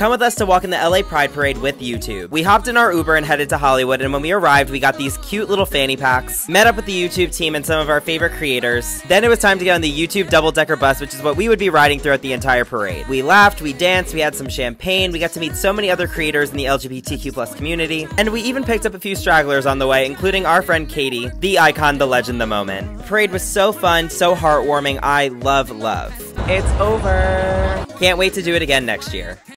come with us to walk in the LA Pride Parade with YouTube. We hopped in our Uber and headed to Hollywood, and when we arrived, we got these cute little fanny packs, met up with the YouTube team and some of our favorite creators. Then it was time to get on the YouTube double-decker bus, which is what we would be riding throughout the entire parade. We laughed, we danced, we had some champagne, we got to meet so many other creators in the LGBTQ plus community, and we even picked up a few stragglers on the way, including our friend Katie, the icon, the legend, the moment. The parade was so fun, so heartwarming. I love love. It's over. Can't wait to do it again next year.